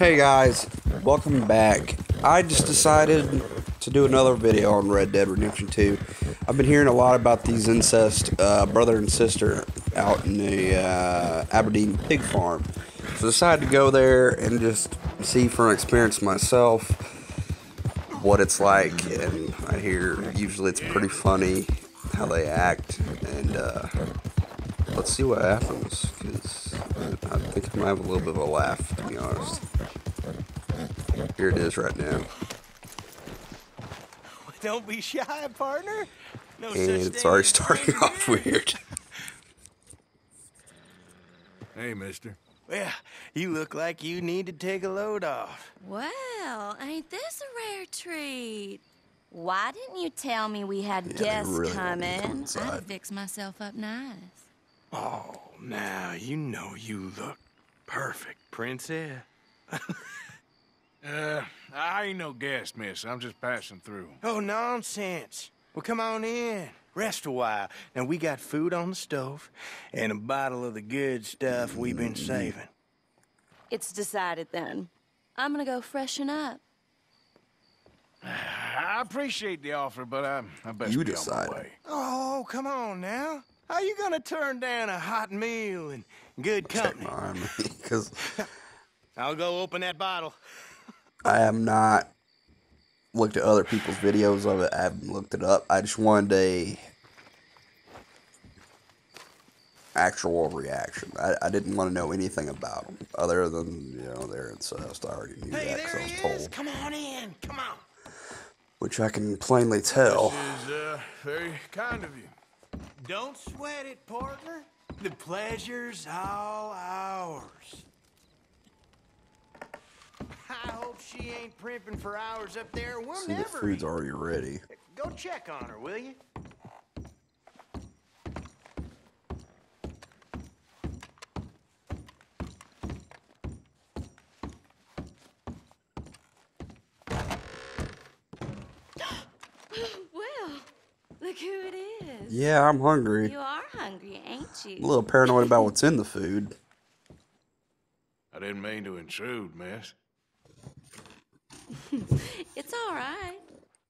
Hey guys, welcome back. I just decided to do another video on Red Dead Redemption 2. I've been hearing a lot about these incest uh, brother and sister out in the uh, Aberdeen pig farm. So I decided to go there and just see for an experience myself what it's like. And I hear usually it's pretty funny how they act. And uh, let's see what happens. Because I think I'm going to have a little bit of a laugh, to be honest. Here it is right now. Don't be shy, partner. No And it's already starting off weird. Hey, mister. Well, you look like you need to take a load off. Well, ain't this a rare treat? Why didn't you tell me we had they guests really want me to coming? I'd inside. have myself up nice. Oh, now you know you look perfect, princess. Uh, I ain't no guest, miss. I'm just passing through. Oh, nonsense. Well, come on in. Rest a while. Now, we got food on the stove and a bottle of the good stuff we've been saving. It's decided then. I'm gonna go freshen up. I appreciate the offer, but I, I best You be decide. on my way. Oh, come on now. How you gonna turn down a hot meal and good Check company? my arm. Because I'll go open that bottle. I have not looked at other people's videos of it. I haven't looked it up. I just wanted a actual reaction. I, I didn't want to know anything about them other than you know they're incest. I already knew Hey, that because there I was he is. told, Come on in. Come on. which I can plainly tell. This is, uh, very kind of you. Don't sweat it, partner. The pleasure's all ours. I hope she ain't primping for hours up there. We'll See, the food's eat. already ready. Go check on her, will you? Well, look who it is. Yeah, I'm hungry. You are hungry, ain't you? a little paranoid about what's in the food. I didn't mean to intrude, miss. It's all right.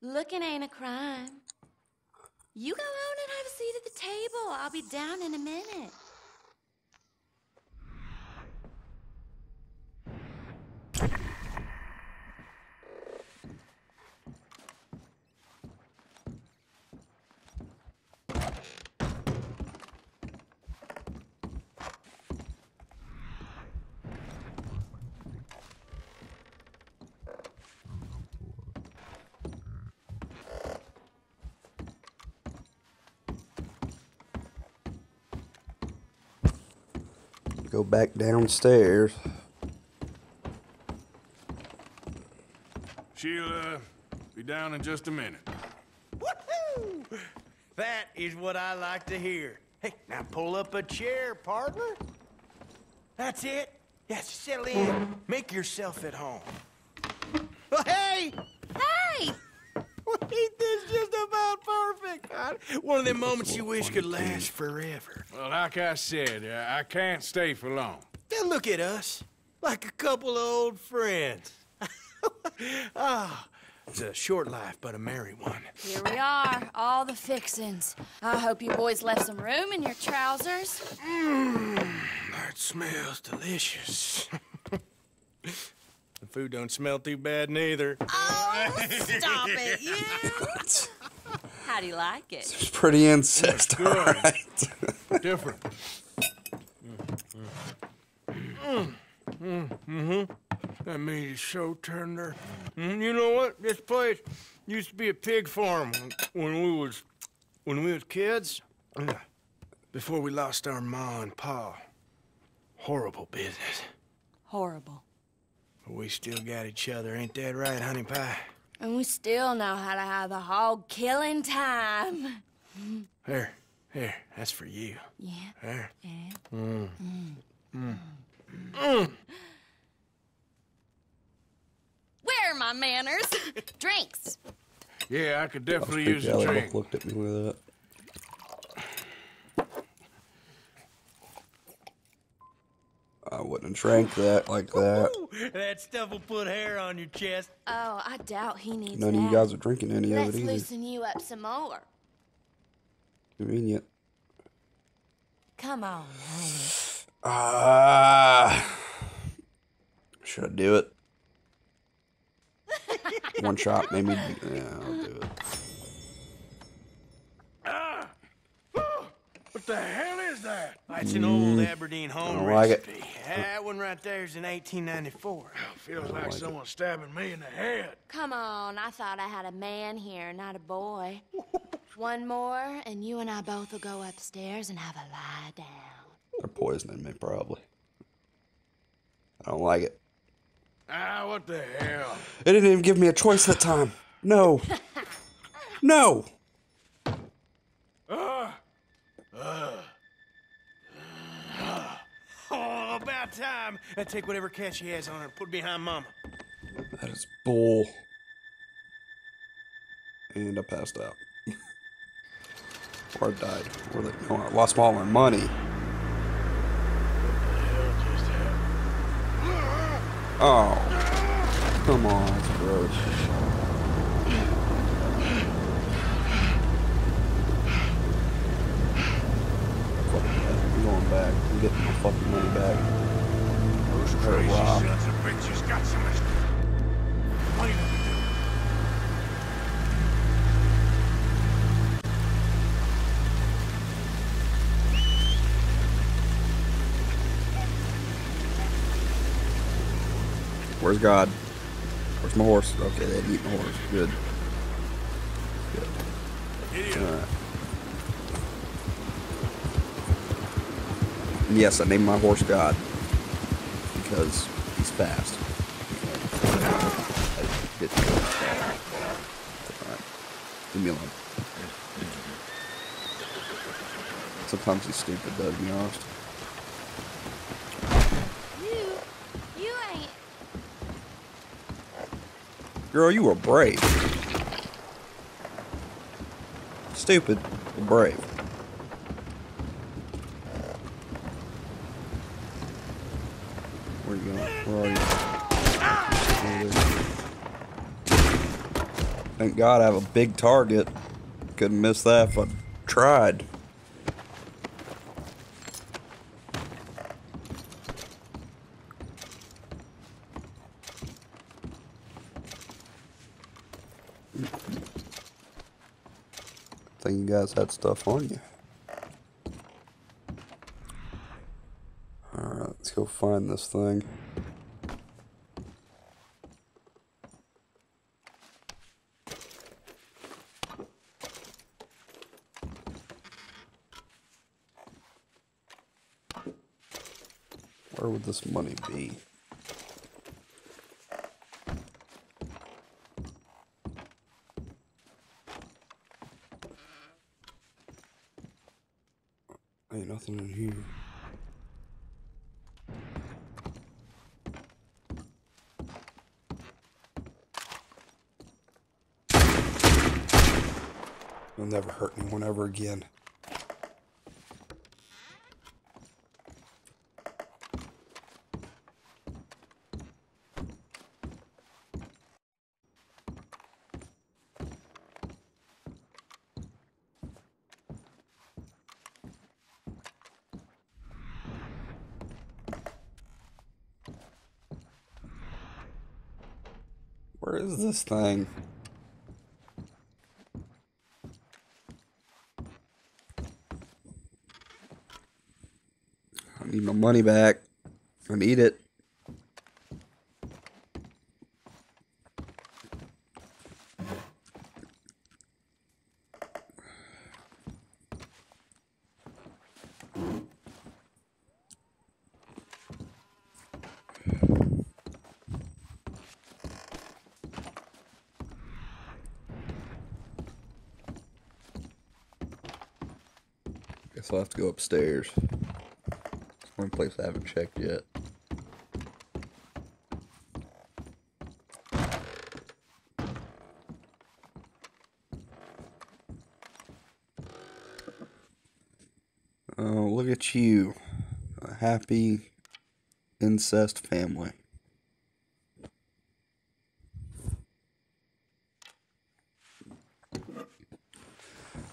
Looking ain't a crime. You go on and have a seat at the table. I'll be down in a minute. Go back downstairs. She'll, uh, be down in just a minute. Woohoo! That is what I like to hear. Hey, now pull up a chair, partner. That's it. Yes, settle in. Make yourself at home. Oh, hey! Hey! Wait, this just about perfect. I- One of them moments you wish could last forever. Well, like I said, uh, I can't stay for long. Then look at us, like a couple of old friends. Ah, it's a short life, but a merry one. Here we are, all the fixins. I hope you boys left some room in your trousers. Mmm, That smells delicious. the food don't smell too bad neither. Oh, stop it, you! How do you like it? It's pretty incest, alright. Different. Mm hmm. That meat is so tender. Mm, you know what? This place used to be a pig farm when we was when we was kids. Yeah. Before we lost our ma and pa. Horrible business. Horrible. But we still got each other, ain't that right, honey pie? And we still know how to have a hog killing time. Here, here, that's for you. Yeah. There. yeah. Mm. Mm. Mm. Where are my manners? Drinks. Yeah, I could definitely use the a other drink. book looked at me with that. I wouldn't have drank that like that. That stuff will put hair on your chest. Oh, I doubt he needs None that. of you guys are drinking any Let's of it either. loosen you up some more. Convenient. Come on, honey. Ah. should I do it? One shot, maybe. Yeah, I'll do it. What the hell is that? That's an old Aberdeen home don't like it. Recipe. That one right there is in 1894. Feels like someone stabbing me in the head. Come on, I thought I had a man here, not a boy. One more, and you and I both will go upstairs and have a lie down. They're poisoning me, probably. I don't like it. Ah, what the hell? They didn't even give me a choice that time. No. No. Oh, I take whatever cash she has on her and put it behind Mama. That is bull. And I passed out. or I died. Or they, no, I lost all my money. Oh. Come on, that's gross. Fuck that. I'm going back. I'm getting my fucking money back. Money to do. Where's God? Where's my horse? Okay, they had eaten my horse. Good. Good. Yes, I named my horse God. Because he's fast. I didn't know Leave me alone. Sometimes he's stupid though, to be honest. You, you ain't. Girl, you were brave. Stupid, but brave. Going? Where are you? Thank God I have a big target. Couldn't miss that if I tried. think you guys had stuff on you. Alright, let's go find this thing. Where would this money be? Ain't nothing in here. You'll never hurt anyone ever again. Where is this thing? I need my money back. I need it. Guess I'll have to go upstairs. It's one place I haven't checked yet. Oh, look at you. A happy incest family.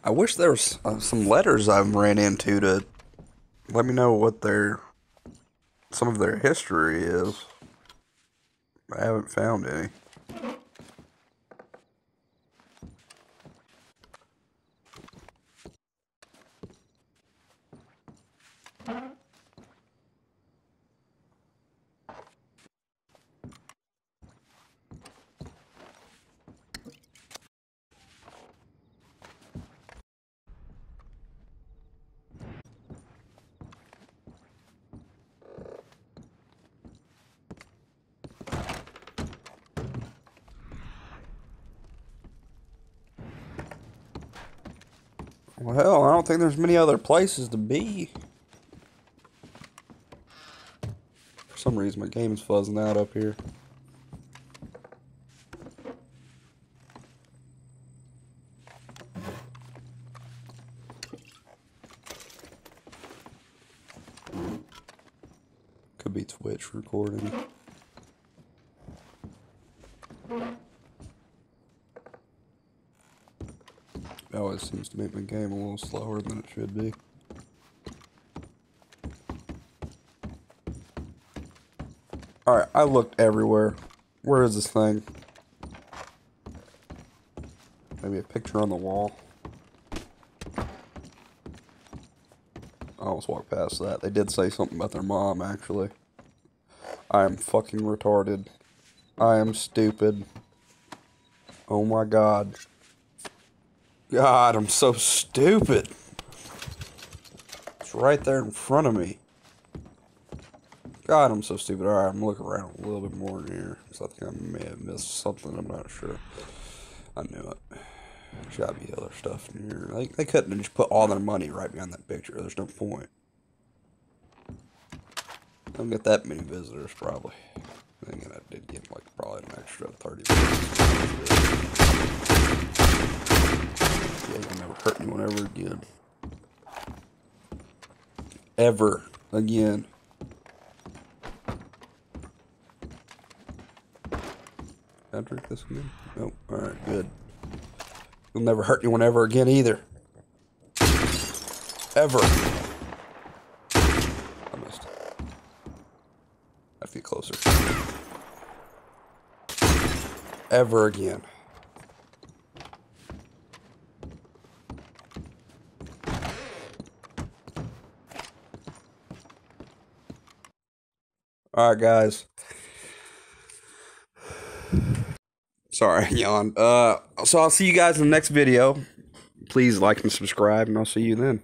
I wish there was uh, some letters I've ran into to let me know what their some of their history is. I haven't found any. Well, I don't think there's many other places to be. For some reason, my game's fuzzing out up here. Could be Twitch recording. Seems to make my game a little slower than it should be. Alright, I looked everywhere. Where is this thing? Maybe a picture on the wall. I almost walked past that. They did say something about their mom, actually. I am fucking retarded. I am stupid. Oh my god. God, I'm so stupid. It's right there in front of me. God, I'm so stupid. Alright, I'm looking around a little bit more in here. Because I think I may have missed something. I'm not sure. I knew it. There's gotta be other stuff in here. They, they couldn't have just put all their money right behind that picture. There's no point. Don't get that many visitors, probably. Then again, I did get like probably an extra 30 Yeah, you'll never hurt anyone ever again. Ever again. I drink this again? Nope. Alright, good. You'll never hurt anyone ever again either. Ever. I missed. I feel closer. Ever again. Alright, guys. Sorry, yawn. Uh, so I'll see you guys in the next video. Please like and subscribe, and I'll see you then.